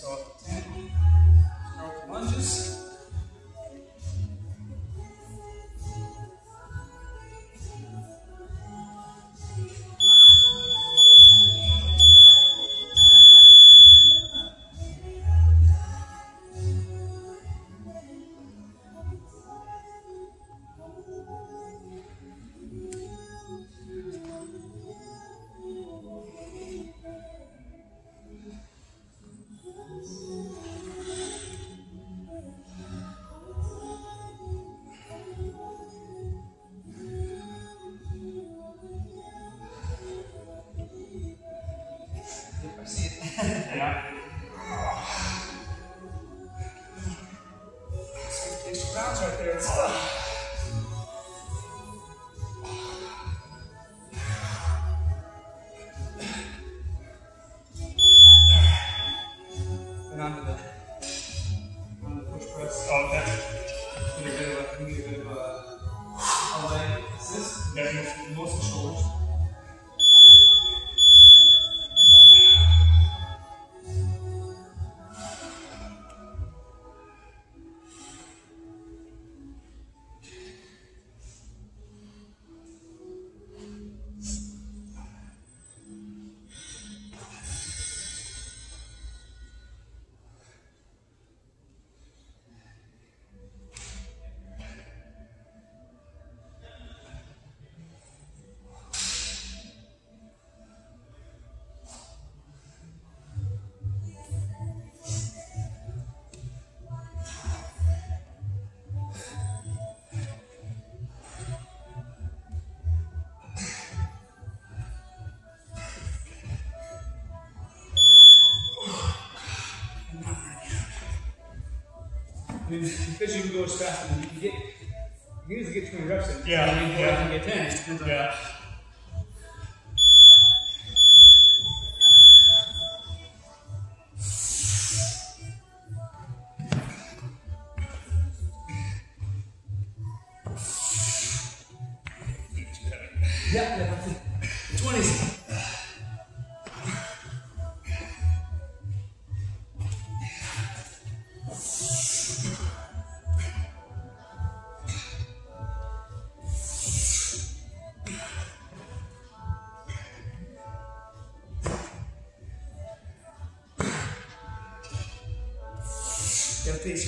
So 10. Start with lunges. A leg assist. Yeah, most- Mostly shoulders. I because you can go as fast as you can get. You can get 20 reps in. Yeah, yeah. you can get 10. It depends on Yeah. Yeah, yeah,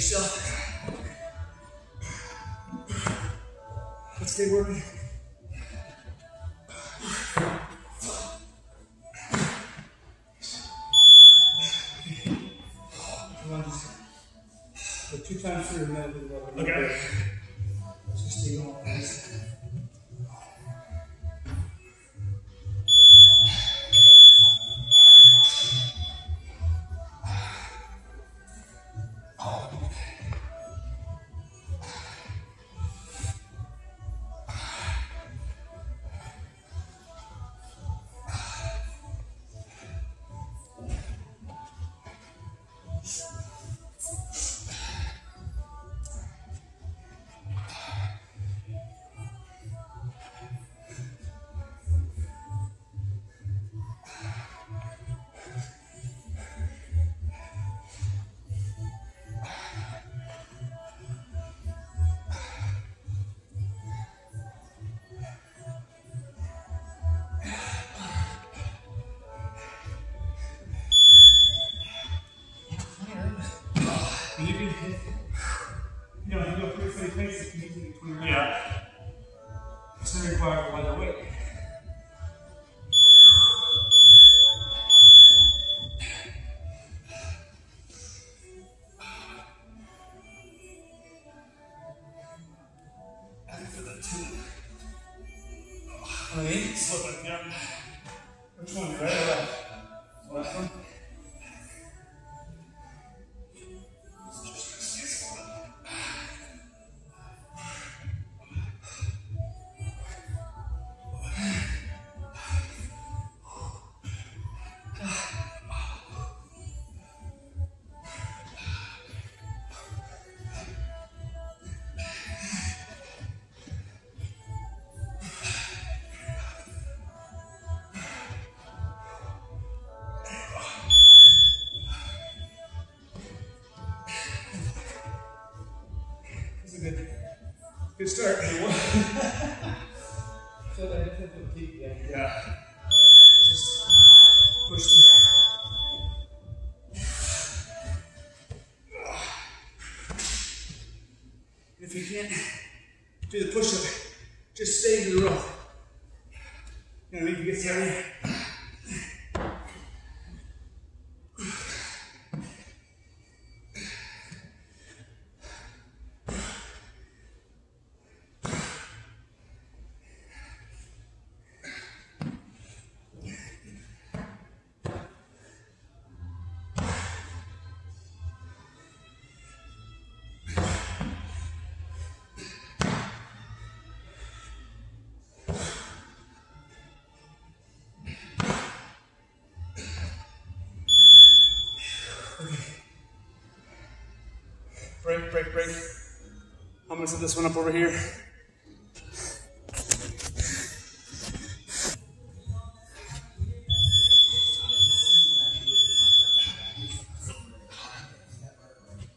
yourself. Let's stay working. You know, you go pretty steady pace, you can get 20 minutes. Yeah. It's going to require a lighter weight. Start. So that different keep, yeah. Yeah. Just push through. Break, break. I'm gonna set this one up over here.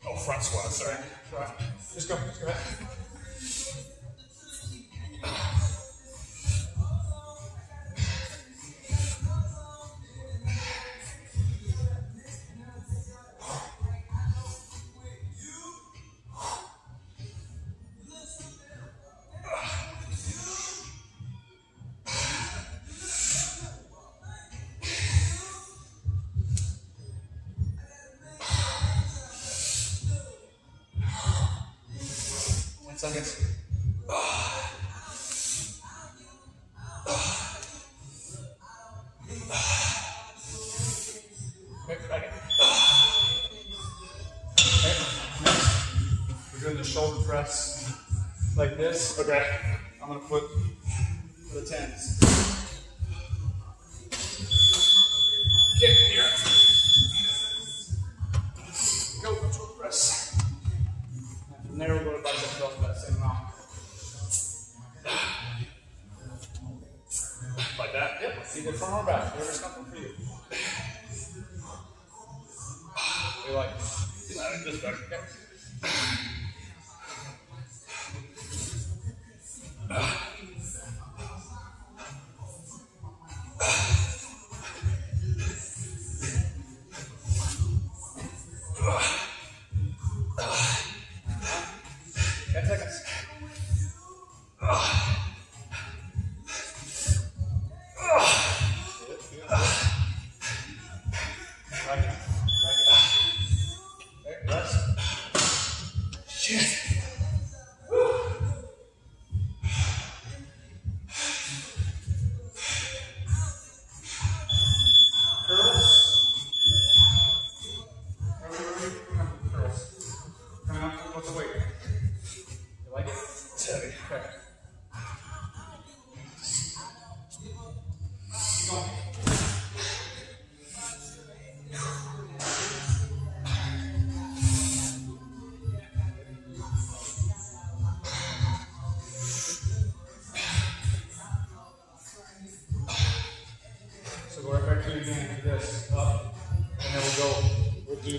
Oh, front squat, sorry. Just go, just go in. Okay, next. We're doing the shoulder press like this. Okay. I'm gonna put the tens. Either front or back, whatever's comfortable for you. What do you like? I like this better. Okay.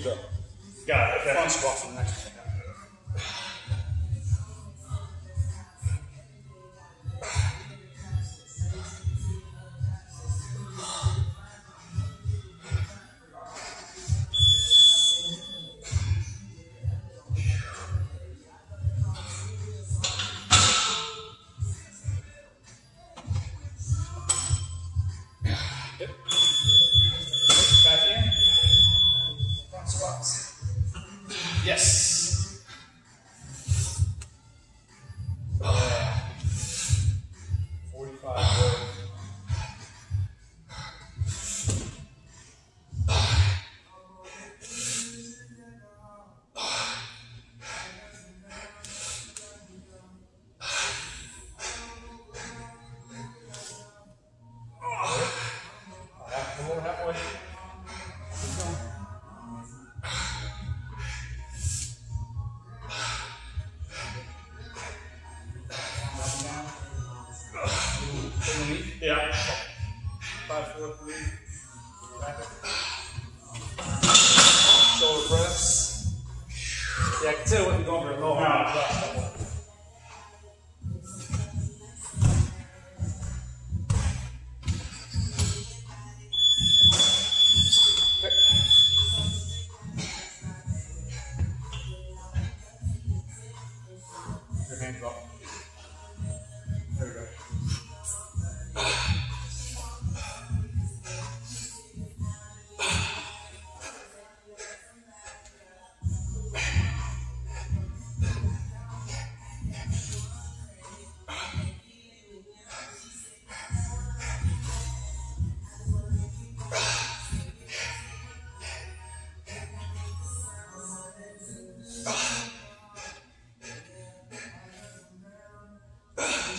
The Got. Okay. front squat for the next one. Vamos lá, pode. hands up.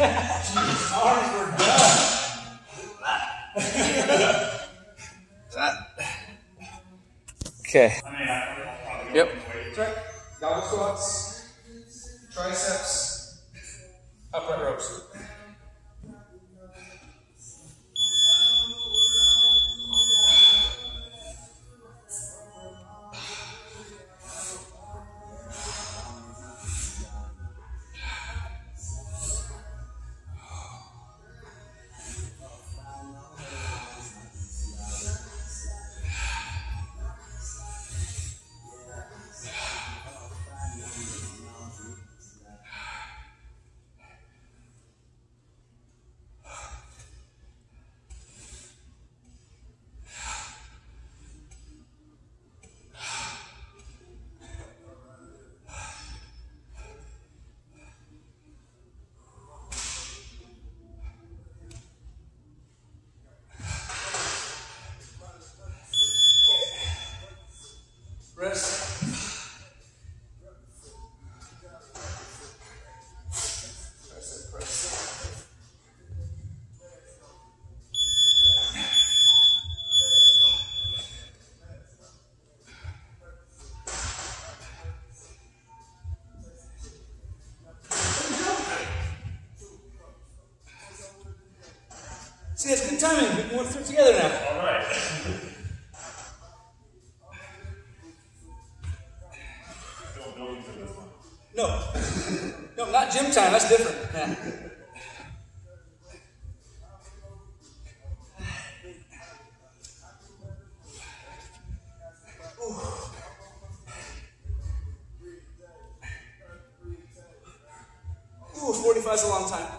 Arms were done. Okay. I mean, I, Yep. That's right. Goblet squats, Still building to this one. No. No, not gym time. That's different. Yeah. Ooh, 45 is a long time.